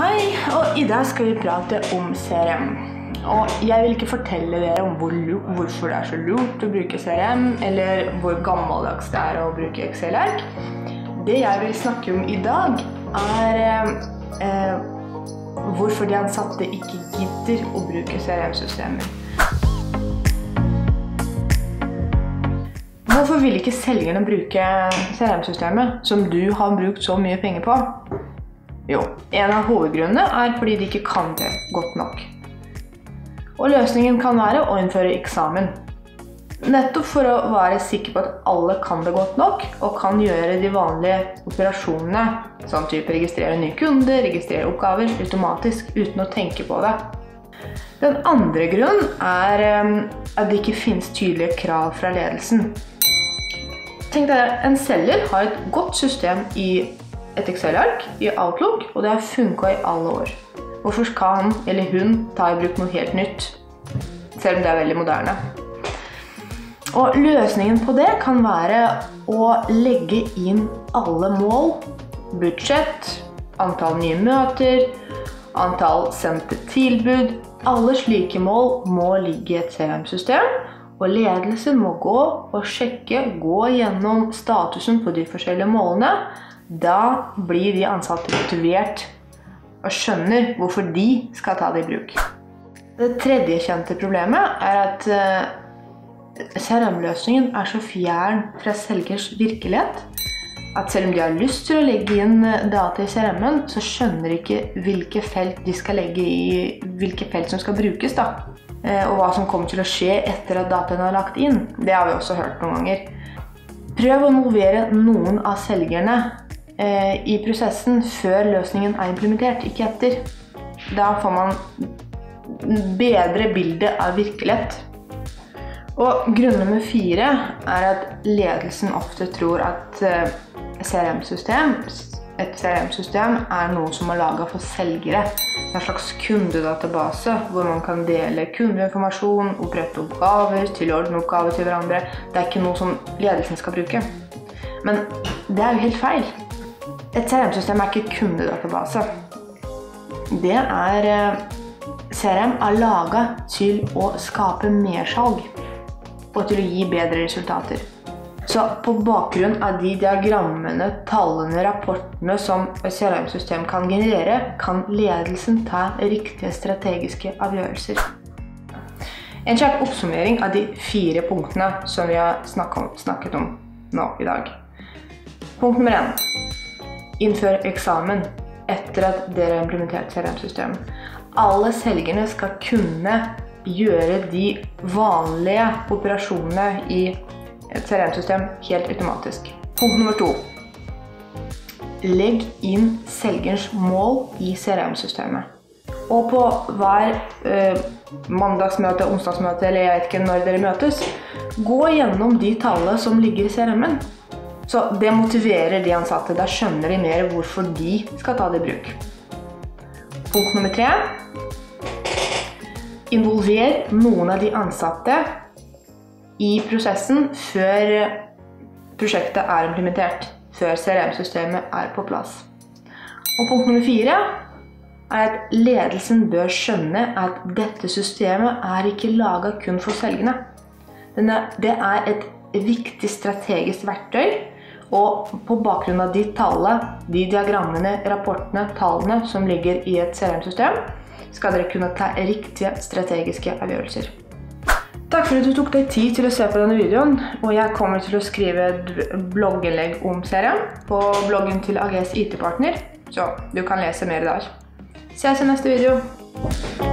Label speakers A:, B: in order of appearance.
A: Hei, og i dag skal vi prate om CRM. Og jeg vil ikke fortelle dere om hvor, hvorfor det er så lurt å bruke CRM, eller hvor gammeldags det er å bruke Excel-ark. Det jeg vil snakke om i dag, er eh, hvorfor de ansatte ikke gidder å bruke CRM-systemer. Hvorfor vil ikke selgerne bruke CRM-systemet som du har brukt så mye penger på? Jo, en av hovedgrunnene er fordi de ikke kan det godt nok. Og løsningen kan være å innføre eksamen. Nettopp for å være sikker på at alle kan det godt nok, og kan gjøre de vanlige operasjonene, sånn type registrere nye kunder, registrere oppgaver, automatisk uten å tenke på det. Den andre grunnen er ehm, at det ikke finnes tydelige krav fra ledelsen. Tenk deg, En selger har et godt system i et Excel-ark i Outlook, og det har funka i alle år. Hvorfor skal han eller hun ta i bruk noe helt nytt? Selv om det er veldig moderne. Og løsningen på det kan være å legge inn alle mål, budsjett, antall nye møter, antall sendte tilbud. Alle slike mål må ligge i et CRM-system, og ledelsen må gå og sjekke, gå gjennom statusen på de forskjellige målene da blir de ansatte motivert og skjønner hvorfor de skal ta det i bruk. Det tredje kjente problemet er at eh, CRM-løsningen er så fjern fra selgers virkelighet at selv om de har lyst til å legge inn eh, data i CRM-en, så skjønner de ikke hvilke felt de skal legge i, hvilke felt som skal brukes. da. Eh, og hva som kommer til å skje etter at dataene er lagt inn. Det har vi også hørt noen ganger. Prøv å involvere noen av selgerne Eh, i prosessen før løsningen er implementert, ikke etter. Da får man bedre bilde av virkelighet. Og grunn nummer fire er at ledelsen ofte tror at eh, CRM-system, et CRM-system er noe som er laga for selgere. En slags kundedatabase hvor man kan dele kundeinformasjon, opprette oppgaver, tilordne oppgaver til hverandre. Det er ikke noe som ledelsen skal bruke. Men det er jo helt feil. Et CRM-system er ikke kundedatabase. Det er CRM er laga til å skape mersalg og til å gi bedre resultater. Så på bakgrunn av de diagrammene, tallene, rapportene som et CRM-system kan generere, kan ledelsen ta riktige strategiske avgjørelser. En kjapp oppsummering av de fire punktene som vi har snakket om nå i dag. Punkt nummer én. Innfør eksamen etter at dere har implementert CRM-system. Alle selgerne skal kunne gjøre de vanlige operasjonene i et CRM-system helt automatisk. Punkt nummer to. Legg inn selgerens mål i CRM-systemet. Og på hver eh, mandagsmøte, onsdagsmøte eller jeg vet ikke når dere møtes, gå gjennom de tallene som ligger i CRM-en. Så det motiverer de ansatte. Da skjønner de mer hvorfor de skal ta det i bruk. Punkt nummer tre. Involver noen av de ansatte i prosessen før prosjektet er implementert. Før CRM-systemet er på plass. Og punkt nummer fire er at ledelsen bør skjønne at dette systemet er ikke laga kun for selgerne. Det er et viktig strategisk verktøy og på bakgrunn av de tallene, de diagrammene, rapportene, tallene som ligger i et CRM-system, skal dere kunne ta riktige strategiske avgjørelser. Takk for at du tok deg tid til å se på denne videoen, og jeg kommer til å skrive et blogginnlegg om CRM på bloggen til AGS IT-partner, så du kan lese mer der. Ses i neste video!